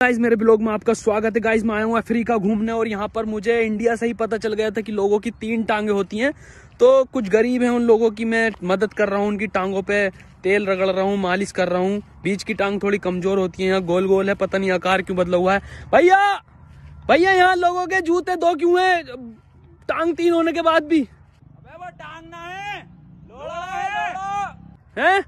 Guys मेरे blog में आपका स्वागत है। गाइज़ मैं आया हूँ अफ्रीका घूमने और यहाँ पर मुझे इंडिया से ही पता चल गया था कि लोगों की तीन टांगे होती हैं। तो कुछ गरीब हैं उन लोगों की मैं मदद कर रहा हूँ उनकी टांगों पे तेल रगड़ रहा हूँ मालिश कर रहा हूँ। बीच की टांग थोड़ी कमज़ोर होती है यहाँ गोल गोल है पता नहीं आकार क्यों बदला हुआ है। भैया भैया यहाँ लोगों के जूते दो क्यों है? टांग तीन होने के बाद भी। टांग ना है। लोड़ा है?